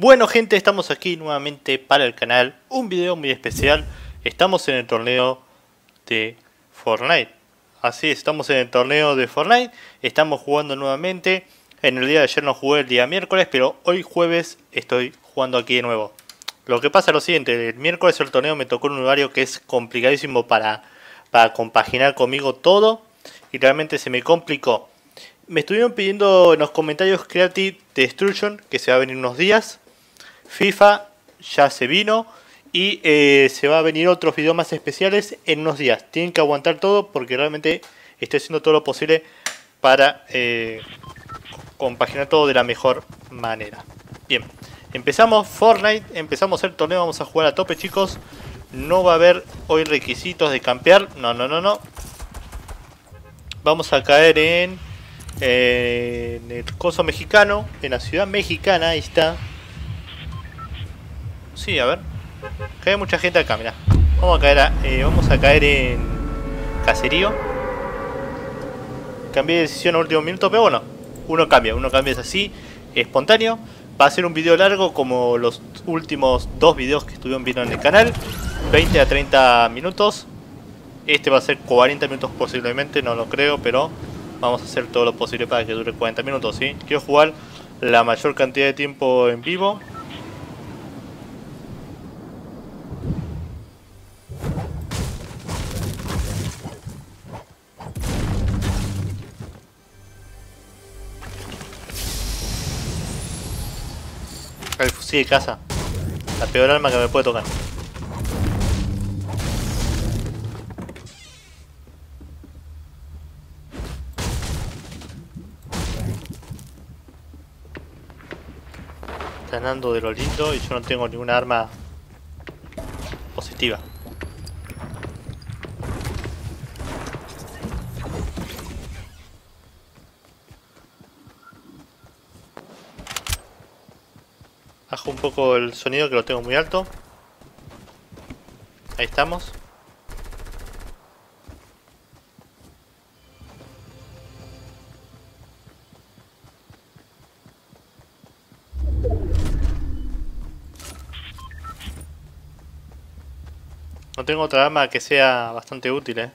Bueno gente, estamos aquí nuevamente para el canal, un video muy especial. Estamos en el torneo de Fortnite. Así es, estamos en el torneo de Fortnite, estamos jugando nuevamente. En el día de ayer no jugué el día miércoles, pero hoy jueves estoy jugando aquí de nuevo. Lo que pasa es lo siguiente, el miércoles el torneo me tocó un horario que es complicadísimo para, para compaginar conmigo todo. Y realmente se me complicó. Me estuvieron pidiendo en los comentarios Creative Destruction, que se va a venir unos días. FIFA ya se vino. Y eh, se va a venir otros videos más especiales en unos días. Tienen que aguantar todo porque realmente estoy haciendo todo lo posible para eh, compaginar todo de la mejor manera. Bien, empezamos Fortnite, empezamos el torneo, vamos a jugar a tope chicos. No va a haber hoy requisitos de campear, no, no, no, no. Vamos a caer en en el coso mexicano, en la ciudad mexicana, ahí está. Sí, a ver. Cae mucha gente acá, mira. Vamos a caer, eh, vamos a caer en caserío. Cambié de decisión a último minuto, pero bueno, uno cambia, uno cambia es así, espontáneo. Va a ser un video largo como los últimos dos videos que estuvieron viendo en el canal. 20 a 30 minutos. Este va a ser 40 minutos posiblemente, no lo creo, pero Vamos a hacer todo lo posible para que dure 40 minutos, ¿sí? Quiero jugar la mayor cantidad de tiempo en vivo. De casa. La peor arma que me puede tocar. Están dando de lo lindo y yo no tengo ninguna arma positiva. Poco el sonido que lo tengo muy alto. Ahí estamos. No tengo otra arma que sea bastante útil, eh.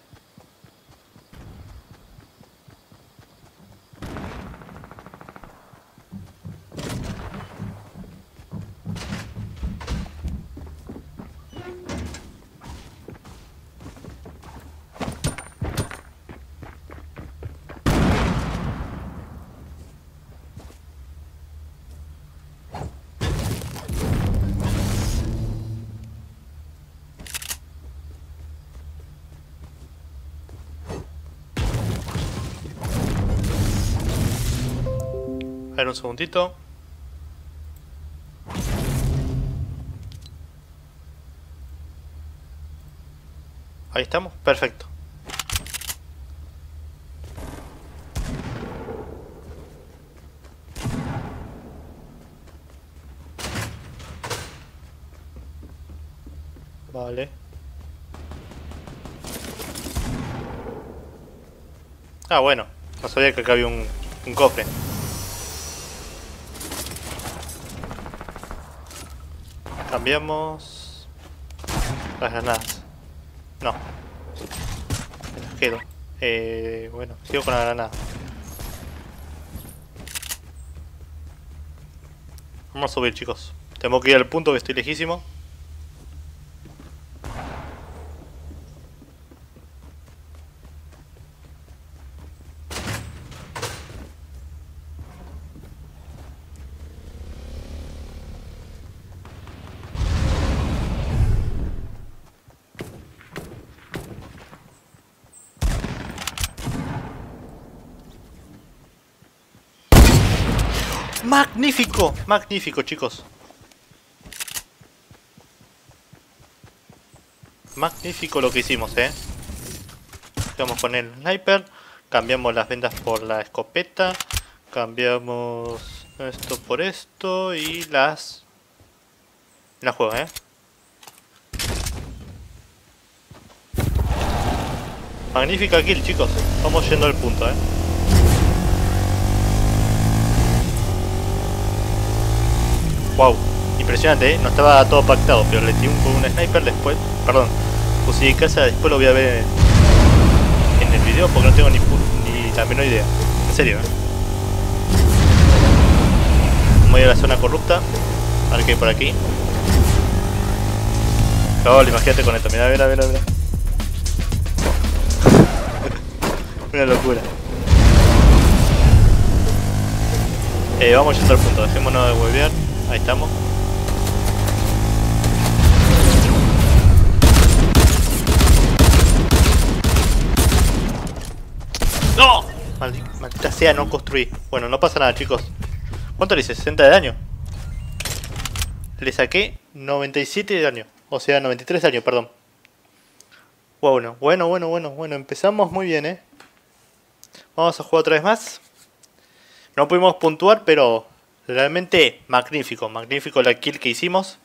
Segundito. Ahí estamos, perfecto. Vale. Ah, bueno. No sabía que acá había un, un cofre. Cambiamos las granadas. No. Me las quedo. Eh, bueno, sigo con la granada. Vamos a subir, chicos. Tengo que ir al punto que estoy lejísimo. Magnífico, magnífico chicos. Magnífico lo que hicimos, eh. Vamos con el sniper. Cambiamos las vendas por la escopeta. Cambiamos esto por esto. Y las... La juego, eh. Magnífica kill, chicos. Vamos yendo al punto, eh. Wow. Impresionante, ¿eh? no estaba todo pactado, pero le tiré un, con un sniper después, perdón, de casa, después lo voy a ver en, el video porque no tengo ni, ni la menor idea. En serio, ¿eh? Voy a la zona corrupta, a ver qué hay por aquí. Cabal, imagínate con esto, mira, mira, mira, mira. Una locura. Eh, vamos yendo al punto, dejémonos de huevear. Ahí estamos. ¡No! Maldita, sea, no construí. Bueno, no pasa nada, chicos. ¿Cuánto le hice? ¿60 de daño? Le saqué 97 de daño. O sea, 93 de daño, perdón. Bueno, bueno, bueno, bueno, bueno. Empezamos muy bien, ¿eh? Vamos a jugar otra vez más. No pudimos puntuar, pero realmente magnífico. Magnífico la kill que hicimos.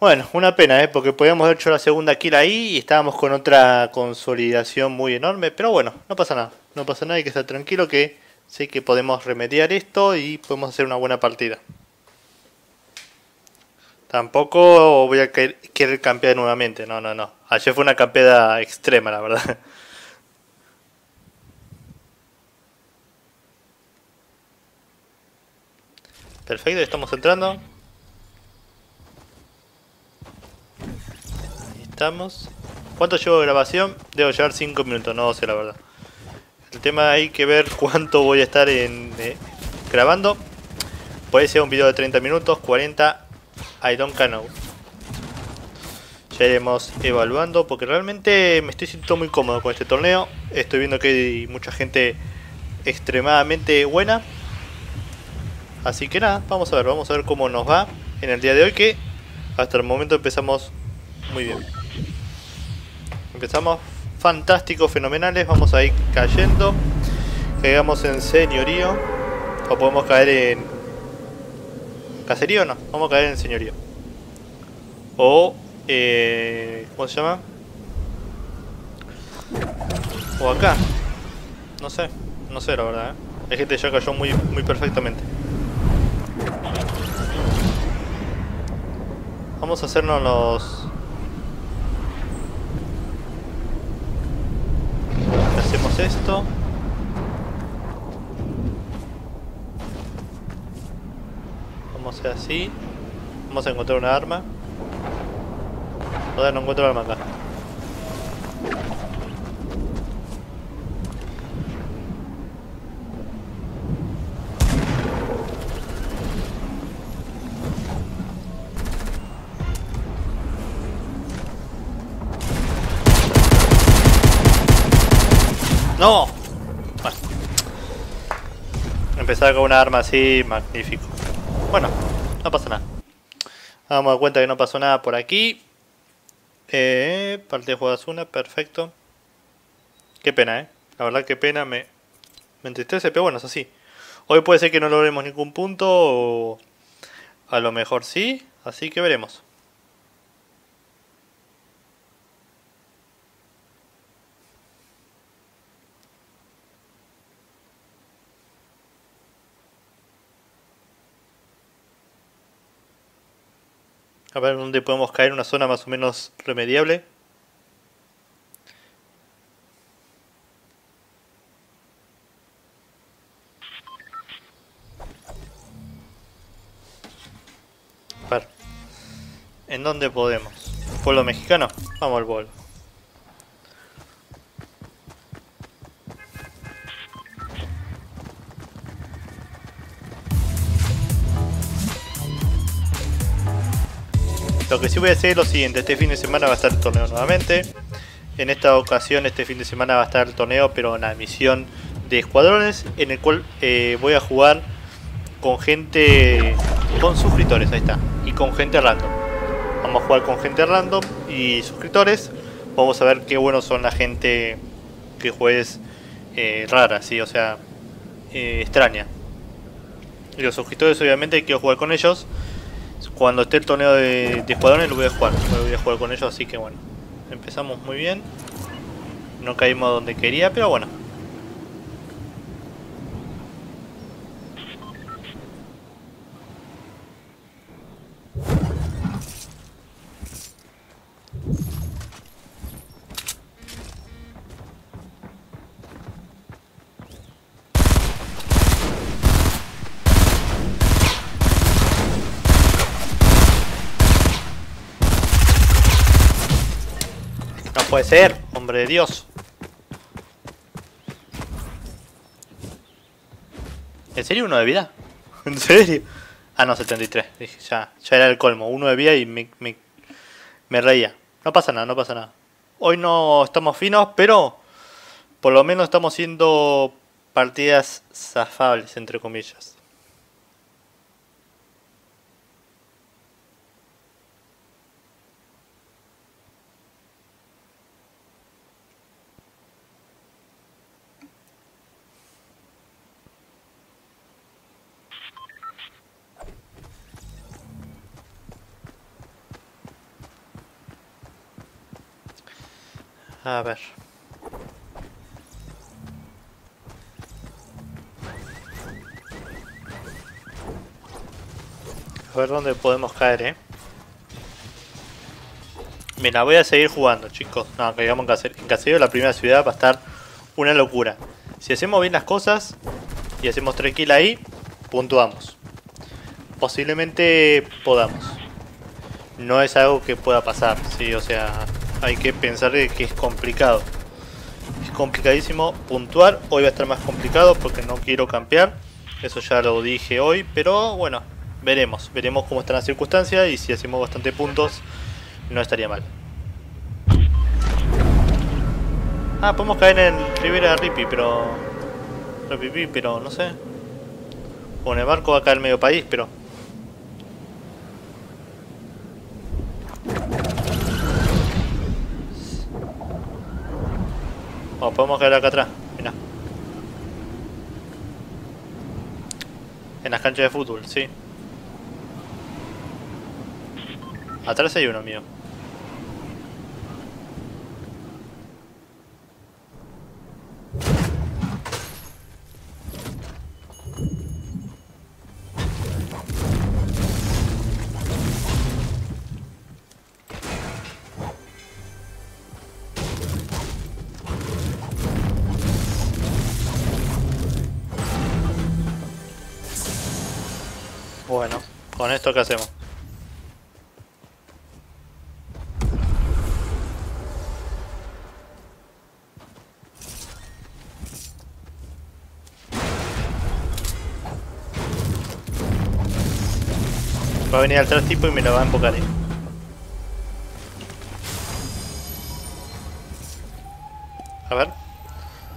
Bueno, una pena, ¿eh? porque podíamos haber hecho la segunda kill ahí y estábamos con otra consolidación muy enorme. Pero bueno, no pasa nada. No pasa nada, hay que estar tranquilo que sé que podemos remediar esto y podemos hacer una buena partida. Tampoco voy a querer campear nuevamente, no, no, no. Ayer fue una campeada extrema, la verdad. Perfecto, estamos entrando. estamos. ¿Cuánto llevo de grabación? Debo llevar 5 minutos, no sé la verdad. El tema hay que ver cuánto voy a estar en, eh, grabando. Puede ser un video de 30 minutos, 40, I don't know. Ya iremos evaluando porque realmente me estoy sintiendo muy cómodo con este torneo. Estoy viendo que hay mucha gente extremadamente buena. Así que nada, vamos a ver, vamos a ver cómo nos va en el día de hoy que hasta el momento empezamos muy bien. Empezamos fantásticos, fenomenales. Vamos a ir cayendo. Caigamos en señorío. O podemos caer en... ¿Caserío o no? Vamos a caer en señorío. O... Eh, ¿Cómo se llama? O acá. No sé. No sé la verdad. ¿eh? Hay gente ya cayó muy, muy perfectamente. Vamos a hacernos los... esto. Vamos a hacer así. Vamos a encontrar una arma. Todavía no encuentro arma acá. ¡No! Bueno. Empezar con una arma así, magnífico. Bueno, no pasa nada. Vamos a cuenta que no pasó nada por aquí. Eh, parte de jugadas una, perfecto. Qué pena, eh. La verdad qué pena, me, me entristece, pero bueno, es así. Hoy puede ser que no logremos ningún punto, o a lo mejor sí, así que veremos. A ver dónde podemos caer, una zona más o menos remediable. A ver. ¿En dónde podemos? ¿Pueblo mexicano? Vamos al pueblo. Que sí voy a hacer es lo siguiente, este fin de semana va a estar el torneo nuevamente. En esta ocasión, este fin de semana va a estar el torneo, pero una misión de escuadrones, en el cual eh, voy a jugar con gente, con suscriptores, ahí está, y con gente random. Vamos a jugar con gente random y suscriptores. Vamos a ver qué buenos son la gente que juegues eh, rara, ¿sí? o sea, eh, extraña. Y los suscriptores obviamente quiero jugar con ellos cuando esté el torneo de, escuadrones lo voy a jugar. voy a jugar con ellos, así que bueno. Empezamos muy bien. No caímos donde quería, pero bueno. Puede ser, hombre de Dios. ¿En serio uno de vida? ¿En serio? Ah, no, 73. Dije, ya, ya era el colmo. Uno de vida y me, me, me reía. No pasa nada, no pasa nada. Hoy no estamos finos, pero por lo menos estamos siendo partidas zafables, entre comillas. A ver. A ver dónde podemos caer, eh. Mira, voy a seguir jugando, chicos. No, que digamos en caserío la primera ciudad va a estar una locura. Si hacemos bien las cosas y hacemos 3 kills ahí, puntuamos. Posiblemente podamos. No es algo que pueda pasar, sí, o sea, hay que pensar que es complicado. Es complicadísimo puntuar. Hoy va a estar más complicado porque no quiero campear. Eso ya lo dije hoy, pero bueno, veremos. Veremos cómo están las circunstancias y si hacemos bastante puntos, no estaría mal. Ah, podemos caer en Rivera Ripi, pero... Ripi, pero no sé. En el barco acá en medio país, pero O podemos caer acá atrás, mira. En las canchas de fútbol, sí. Atrás hay uno mío. Esto qué hacemos. Va a venir al tres tipo y me lo va a embocar. A ver.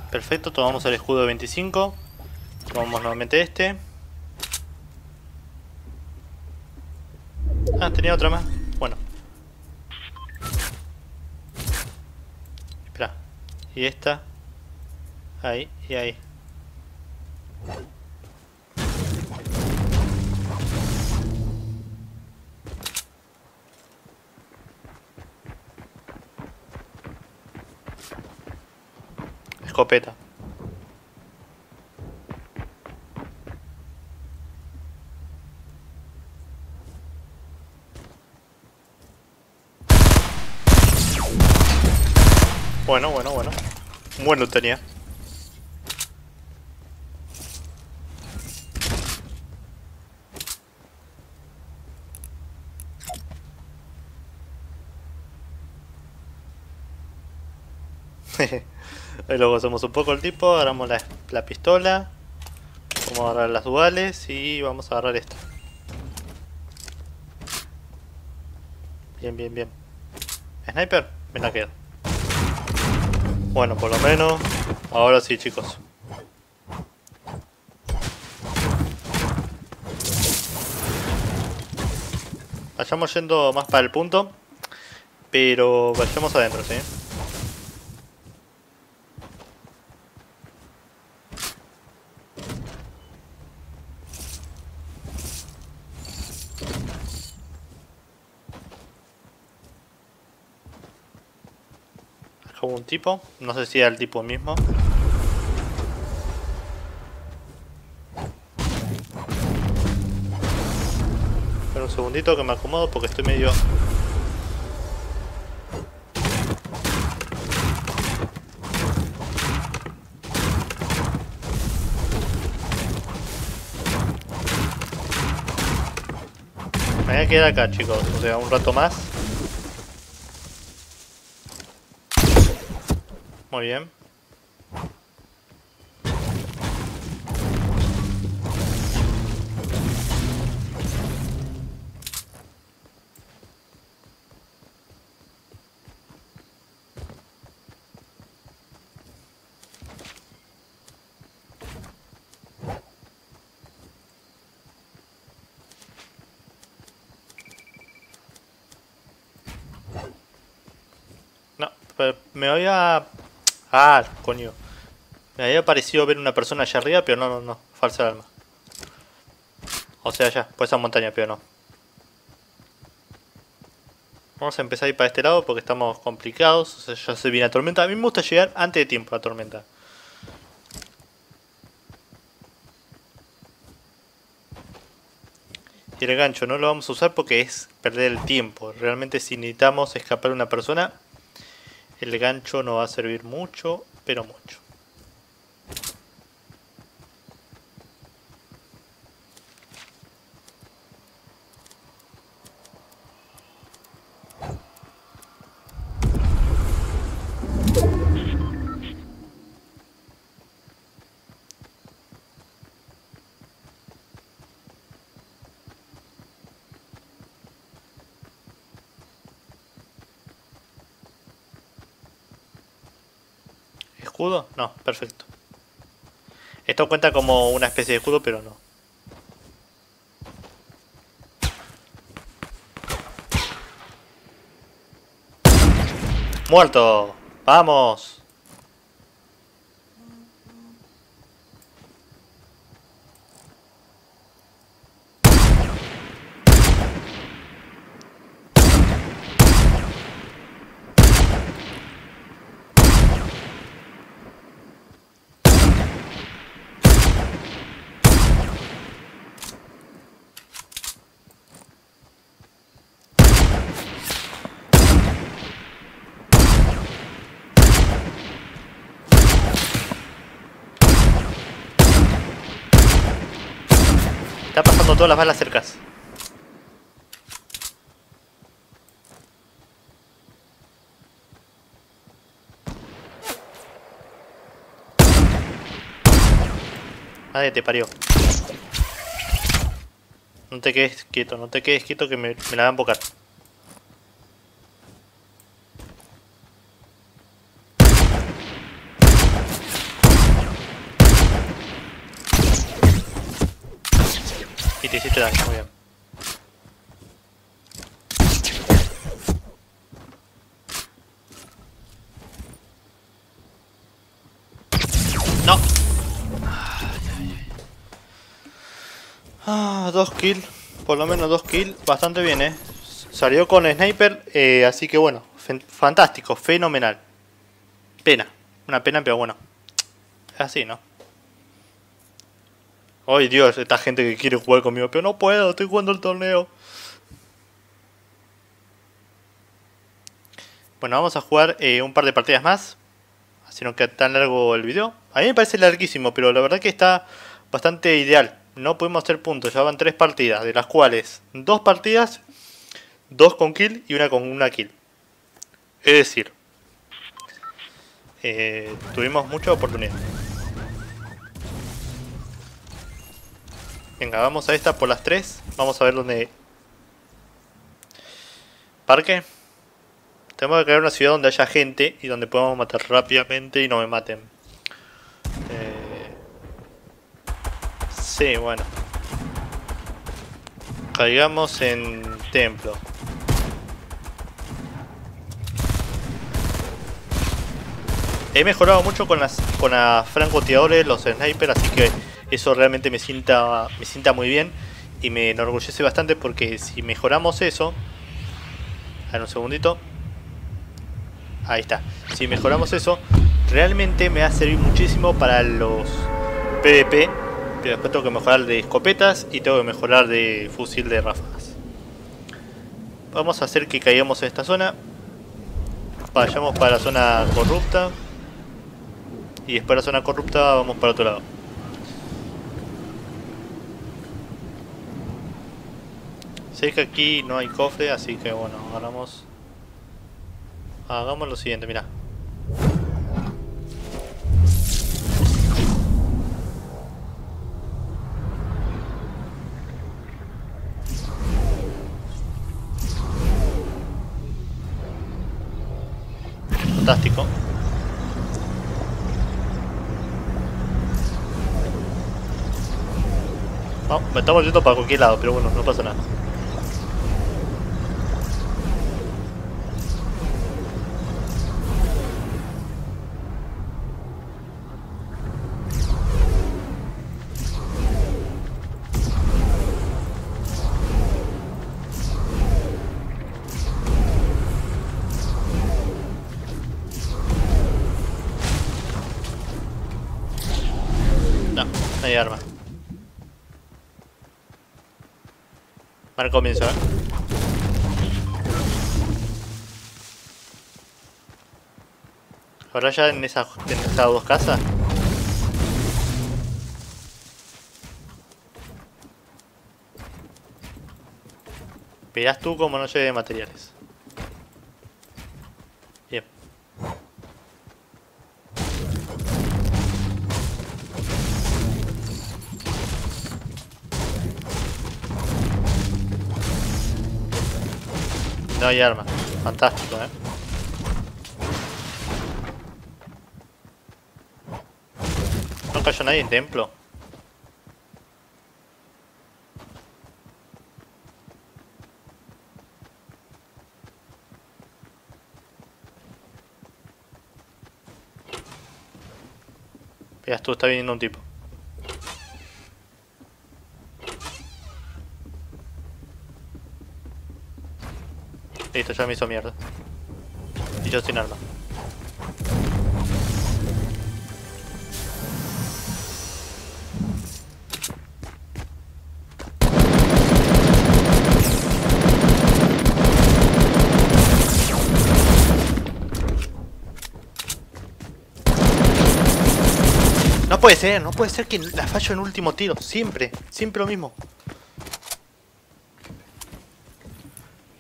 Perfecto, tomamos el escudo de 25. Tomamos nuevamente este. Ah, tenía otra más. Bueno. Espera. Y esta. Ahí y ahí. Escopeta. Bueno, bueno, bueno. Bueno tenía. Ahí lo gozamos un poco el tipo, agarramos la, la pistola, vamos a agarrar las duales y vamos a agarrar esta. Bien, bien, bien. Sniper, me la quedo. Bueno, por lo menos, ahora sí chicos. Vayamos yendo más para el punto, pero vayamos adentro, ¿sí? un tipo, no sé si era el tipo mismo. Pero un segundito que me acomodo porque estoy medio... Me voy a quedar acá chicos, o sea, un rato más Muy bien. Me había... Ah, coño. Me había parecido ver una persona allá arriba, pero no, no, no. Falsa alarma. O sea, ya, por esa montaña, pero no. Vamos a empezar a ir para este lado porque estamos complicados. O sea, ya se viene la tormenta. A mí me gusta llegar antes de tiempo a la tormenta. Y el gancho no lo vamos a usar porque es perder el tiempo. Realmente si necesitamos escapar de una persona, el gancho no va a servir mucho, pero mucho. ¿Escudo? No, perfecto. Esto cuenta como una especie de escudo, pero no. ¡Muerto! ¡Vamos! Está pasando todas las balas cercas. Nadie te parió. No te quedes quieto, no te quedes quieto que me, me la van a embocar. Y muy bien. No. Ah, dos kills. Por lo menos dos kills. Bastante bien, eh. Salió con sniper. eh, así que bueno. Fantástico. Fenomenal. Pena. Una pena, pero bueno. Así, ¿no? Ay Dios, esta gente que quiere jugar conmigo, pero no puedo, estoy jugando el torneo. Bueno, vamos a jugar eh, un par de partidas más. Así no queda tan largo el video. A mí me parece larguísimo, pero la verdad que está bastante ideal. No podemos hacer puntos, ya tres partidas, de las cuales dos partidas, dos con kill y una con una kill. Es decir, eh, tuvimos mucha oportunidad. Venga, vamos a esta por las tres. Vamos a ver dónde... Parque. Tenemos que crear una ciudad donde haya gente y donde podamos matar rápidamente y no me maten. Eh... Sí, bueno. Caigamos en templo. He mejorado mucho con las con las francotiradores, los snipers, así que eso realmente me sienta me muy bien y me enorgullece bastante porque si mejoramos eso, a ver un segundito, ahí está, si mejoramos eso, realmente me va a servir muchísimo para los PvP, pero después tengo que mejorar de escopetas y tengo que mejorar de fusil de ráfagas. Vamos a hacer que caigamos en esta zona, vayamos para la zona corrupta y después de la zona corrupta vamos para otro lado. Sé que aquí no hay cofre, así que bueno, hagamos... Hagamos lo siguiente, mira. Fantástico. No, me está volviendo para cualquier lado, pero bueno, no pasa nada. Mal comienzo, eh. Ahora ya en esas, en esas dos casas. Verás tú como no lleve materiales. No hay arma. Fantástico, eh. No cayó nadie en templo. Veas tú, está viniendo un tipo. Listo, ya me hizo mierda. Y yo sin arma. No puede ser, no puede ser que la fallo en último tiro. Siempre, siempre lo mismo.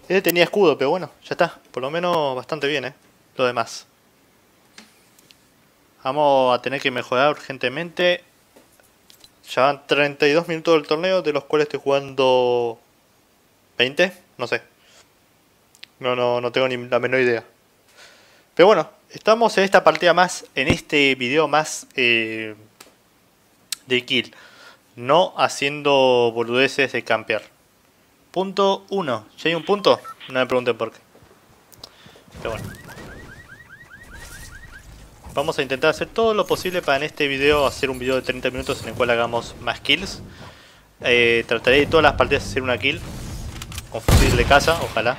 Él tenía escudo, pero bueno, ya está. Por lo menos bastante bien, ¿eh? Lo demás. Vamos a tener que mejorar urgentemente. Ya van 32 minutos del torneo, de los cuales estoy jugando 20, no sé. No, no, no tengo ni la menor idea. Pero bueno, estamos en esta partida más, en este video más eh, de kill. No haciendo boludeces de campear. Punto 1. ¿Ya hay un punto? No me pregunten por qué. Pero bueno. Vamos a intentar hacer todo lo posible para en este video hacer un video de 30 minutos en el cual hagamos más kills. Eh, trataré de todas las partidas hacer una kill. Con fusil de casa, ojalá.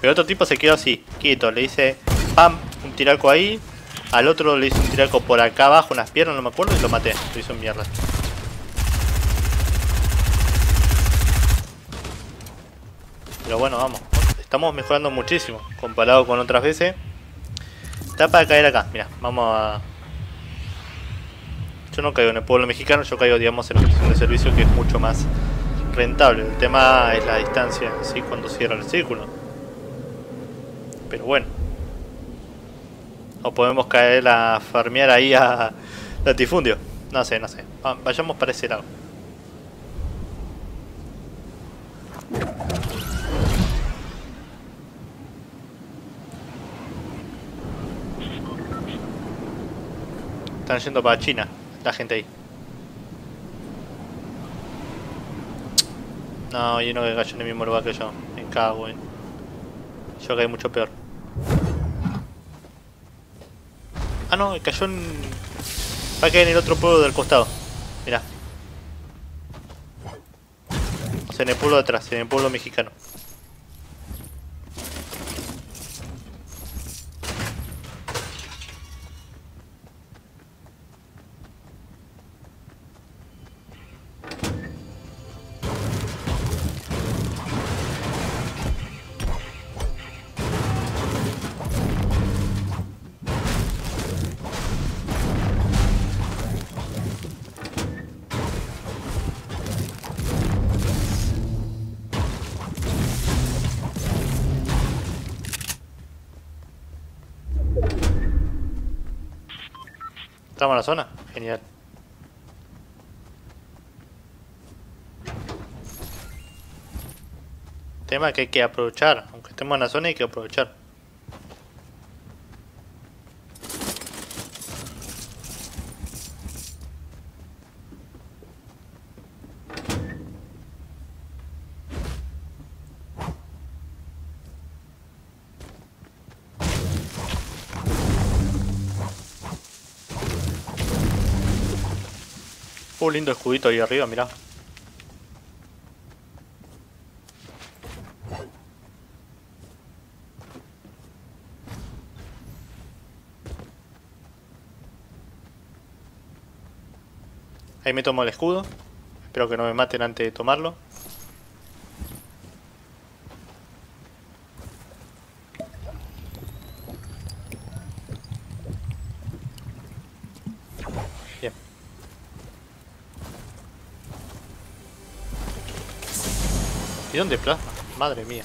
Pero otro tipo se quedó así, quieto. Le dice, pam, un tiraco ahí. Al otro le hice un tiraco por acá abajo, unas piernas, no me acuerdo, y lo maté. Lo hizo mierda. Pero bueno, vamos. Estamos mejorando muchísimo comparado con otras veces. Está para caer acá, mira, vamos a... Yo no caigo en el pueblo mexicano, yo caigo, digamos, en la estación de servicio que es mucho más rentable. El tema es la distancia, ¿sí? Cuando cierra el círculo. Pero bueno. O podemos caer a farmear ahí a latifundio. No sé, no sé. Vayamos para ese lado. Están yendo para China, la gente ahí. No, hay uno que cayó en el mismo lugar que yo. Me cago en. Yo caí mucho peor. Ah, no, cayó en. Va a caer en el otro pueblo del costado. Mirá. O en el pueblo de atrás, en el pueblo mexicano. Zona? Genial. Tema que hay que aprovechar. Aunque estemos en la zona hay que aprovechar. Un lindo escudito ahí arriba, mirá. Ahí me tomo el escudo. Espero que no me maten antes de tomarlo. ¿Y dónde plasma? Madre mía.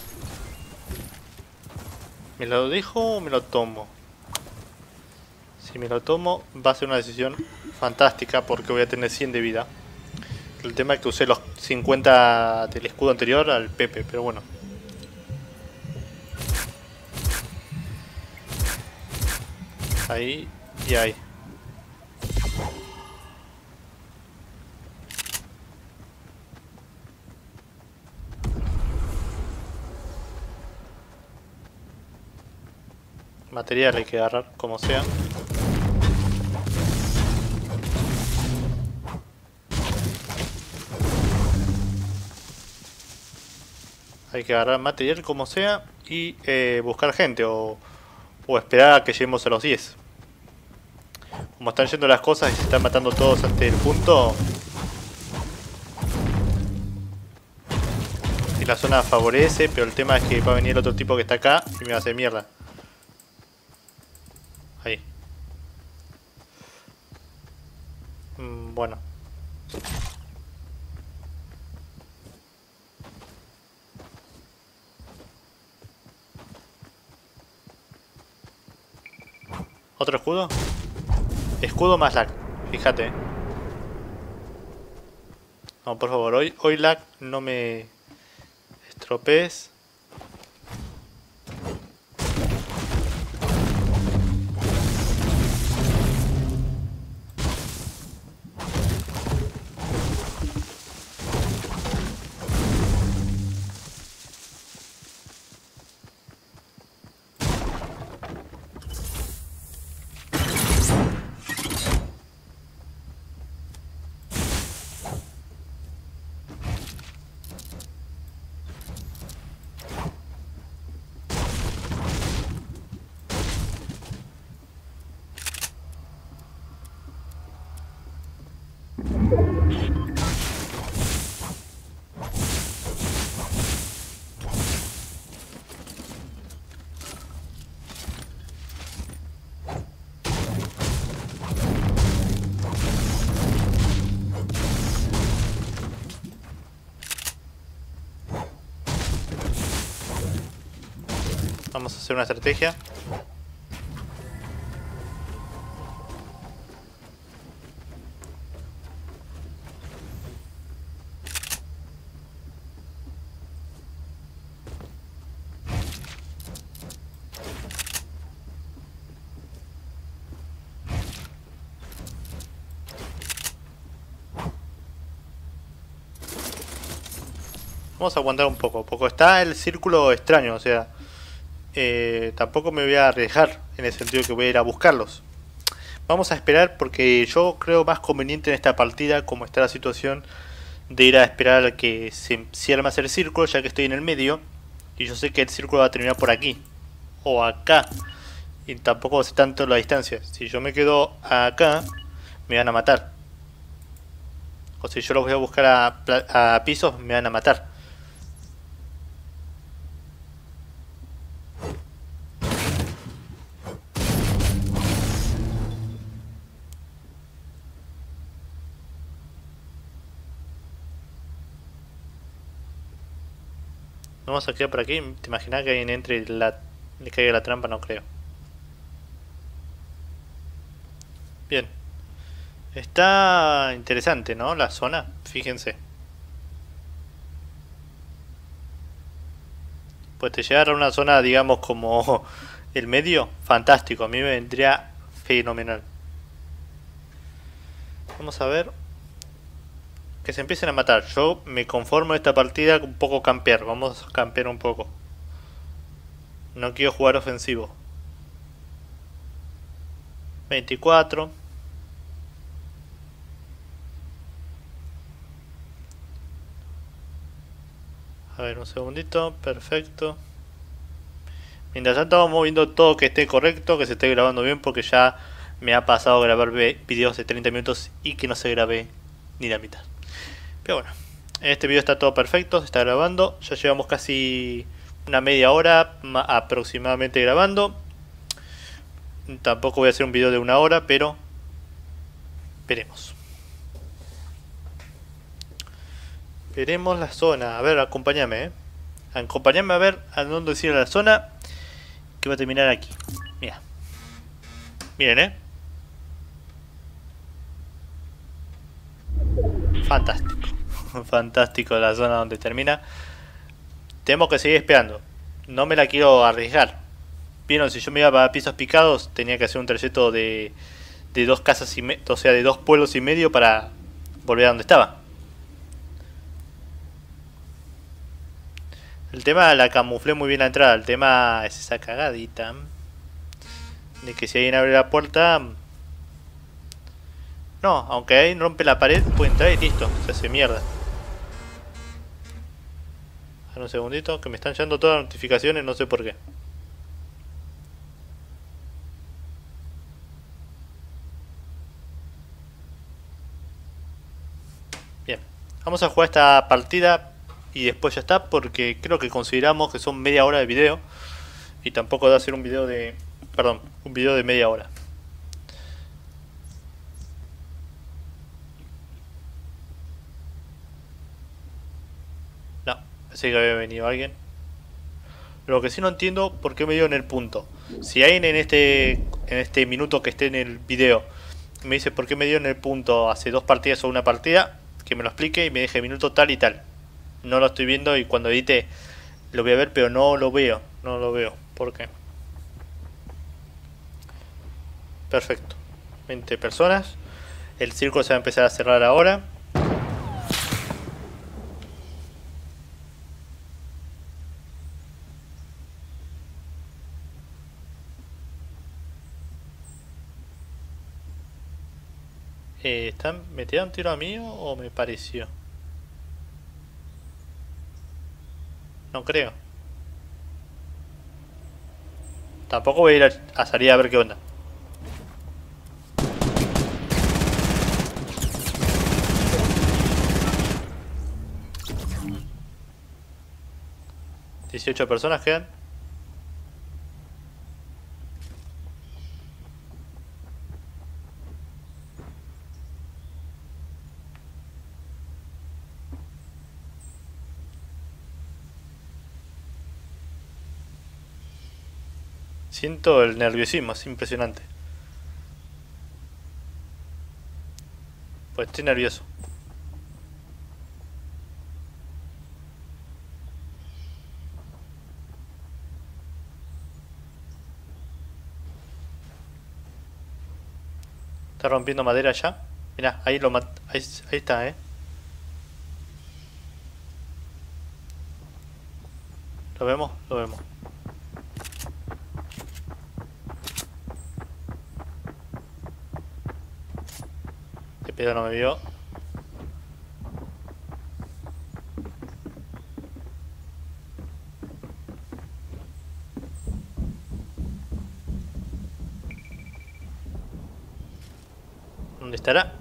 ¿Me lo dejo o me lo tomo? Si me lo tomo va a ser una decisión fantástica porque voy a tener 100 de vida. El tema es que usé los 50 del escudo anterior al Pepe, pero bueno. Ahí y ahí. Material hay que agarrar como sea. Hay que agarrar material como sea y eh, buscar gente o, o esperar a que lleguemos a los 10. Como están yendo las cosas y se están matando todos ante el punto. Y la zona favorece, pero el tema es que va a venir el otro tipo que está acá y me va a hacer mierda. Ahí. Mm, bueno. ¿Otro escudo? Escudo más lag, fíjate. No, por favor, hoy, hoy lag no me estropees. Vamos a hacer una estrategia. Vamos a aguantar un poco, poco está el círculo extraño, o sea, eh, tampoco me voy a arriesgar en el sentido que voy a ir a buscarlos. Vamos a esperar porque yo creo más conveniente en esta partida, como está la situación, de ir a esperar a que se, cierre más el círculo, ya que estoy en el medio, y yo sé que el círculo va a terminar por aquí, o acá, y tampoco sé tanto la distancia. Si yo me quedo acá, me van a matar. O si yo los voy a buscar a, a pisos, me van a matar. Vamos a quedar por aquí. ¿Te imaginas que alguien entre y la, le caiga la trampa? No creo. Bien. Está interesante, ¿no? La zona. Fíjense. Pues te llegar a una zona, digamos, como el medio. Fantástico. A mí me vendría fenomenal. Vamos a ver que se empiecen a matar. Yo me conformo esta partida un poco campear. Vamos a campear un poco. No quiero jugar ofensivo. 24. A ver, un segundito. Perfecto. Mientras ya estamos moviendo todo que esté correcto, que se esté grabando bien, porque ya me ha pasado grabar videos de 30 minutos y que no se grabe ni la mitad. Pero bueno, este video está todo perfecto, se está grabando. Ya llevamos casi una media hora aproximadamente grabando. Tampoco voy a hacer un video de una hora, pero veremos. Veremos la zona. A ver, acompáñame, ¿eh? Acompáñame a ver a dónde ir la zona. Que va a terminar aquí. Mira. Miren, ¿eh? Fantástico. Fantástico la zona donde termina. Tenemos que seguir esperando. No me la quiero arriesgar. Vieron, si yo me iba para pisos picados, tenía que hacer un trayecto de, de dos casas y medio, o sea, de dos pueblos y medio para volver a donde estaba. El tema la camuflé muy bien la entrada. El tema es esa cagadita. De que si alguien abre la puerta... No, aunque alguien rompe la pared, puede entrar y listo. Se hace mierda. Un segundito, que me están llegando todas las notificaciones, no sé por qué. Bien, vamos a jugar esta partida y después ya está porque creo que consideramos que son media hora de video y tampoco da hacer un video de perdón un video de media hora no pensé que había venido alguien lo que sí no entiendo por qué me dio en el punto si alguien en este en este minuto que esté en el video me dice por qué me dio en el punto hace dos partidas o una partida que me lo explique y me deje minuto tal y tal no lo estoy viendo y cuando edite lo voy a ver, pero no lo veo, no lo veo. ¿Por qué? Perfecto. 20 personas. El círculo se va a empezar a cerrar ahora. Eh, ¿Están, ¿Me un tiro a mí o me pareció? No creo. Tampoco voy a ir a, salir a ver qué onda. ¿18 personas quedan? Siento el nerviosismo, es impresionante. Pues estoy nervioso. Está rompiendo madera ya. Mira, ahí lo ahí, ahí está, eh. ¿Lo vemos? Lo vemos. Pedo no me vio. ¿Dónde estará?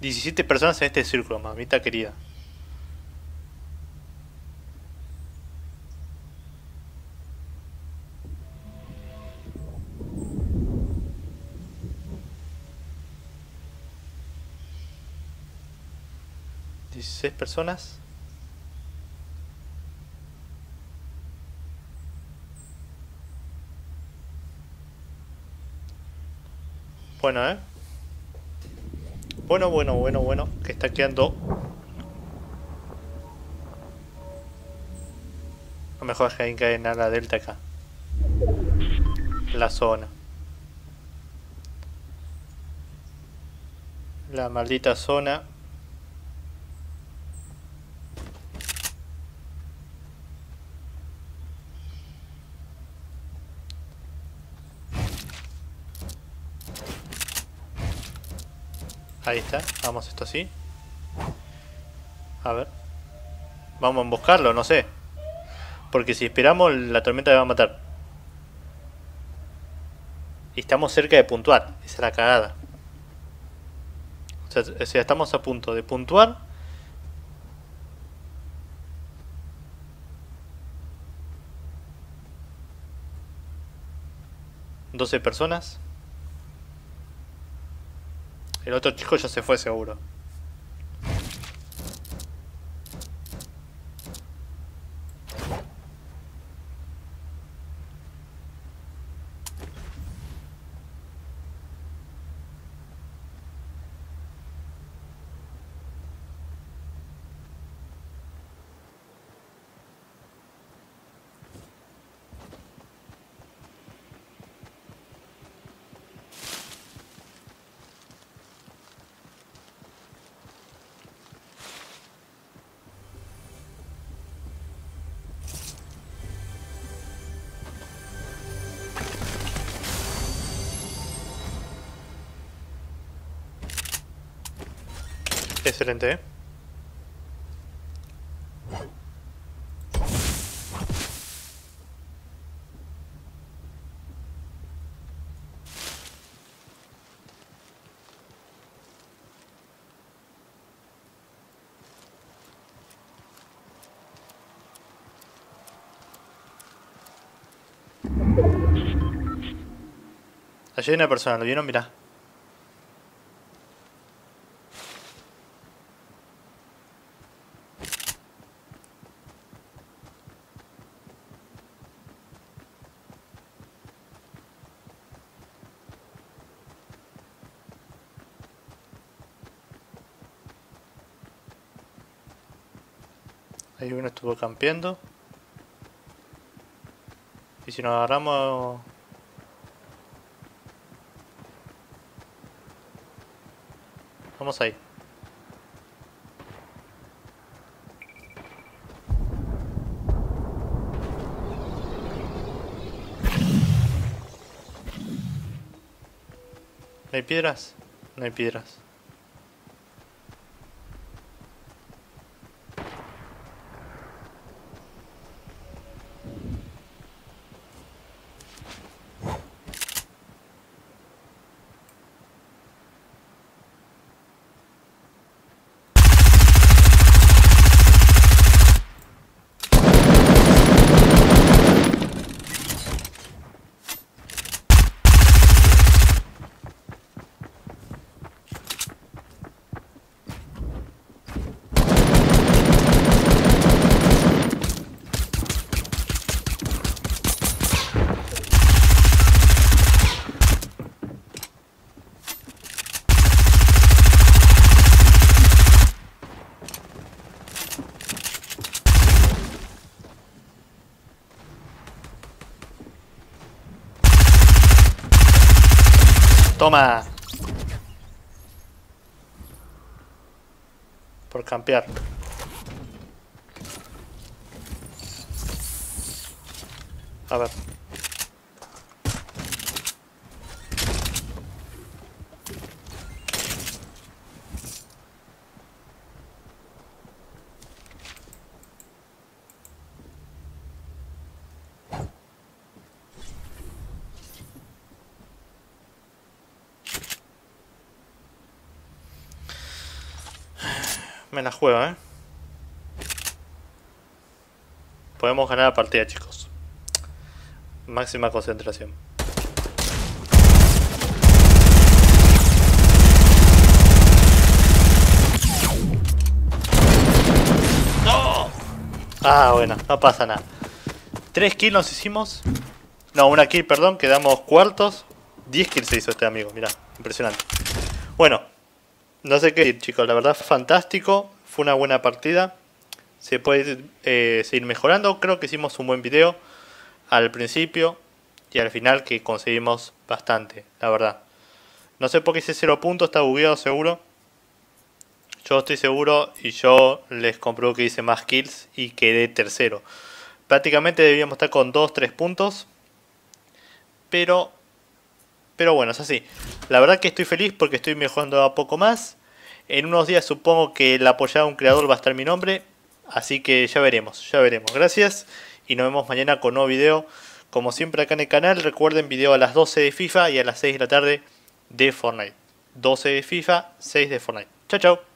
Diecisiete personas en este círculo, mamita querida. 16 personas. Bueno, ¿eh? Bueno, bueno, bueno, bueno. Que está quedando... lo mejor es que que la delta acá. La zona. La maldita zona. Ahí está, vamos esto así. A ver. Vamos a emboscarlo, no sé. Porque si esperamos, la tormenta me va a matar. Y estamos cerca de puntuar. Esa es la cagada. O sea, estamos a punto de puntuar. ¿12 personas? El otro chico ya se fue seguro. Excelente, ¿eh? Allí hay una persona, ¿lo vieron? Mirá. Ahí uno estuvo campeando. Y si nos agarramos... Vamos ahí. ¿No hay piedras? No hay piedras. Toma. Por campear. A ver. Me la juego, ¿eh? Podemos ganar la partida, chicos. Máxima concentración. ¡No! Ah, bueno, no pasa nada. Tres kills nos hicimos. No, una kill, perdón, quedamos cuartos. 10 kills se hizo este amigo, mirá, impresionante. Bueno, no sé qué decir, chicos. La verdad, fantástico. Fue una buena partida. Se puede eh, seguir mejorando. Creo que hicimos un buen video al principio y al final que conseguimos bastante, la verdad. No sé por qué ese 0 puntos está bugueado seguro. Yo estoy seguro y yo les compruebo que hice más kills y quedé tercero. Prácticamente debíamos estar con 2-3 puntos. Pero Pero bueno, es así. La verdad que estoy feliz porque estoy mejorando a poco más. En unos días supongo que el apoyado a un creador va a estar mi nombre. Así que ya veremos, ya veremos. Gracias y nos vemos mañana con nuevo video. Como siempre acá en el canal, recuerden video a las 12 de FIFA y a las 6 de la tarde de Fortnite. 12 de FIFA, 6 de Fortnite. Chao, chao.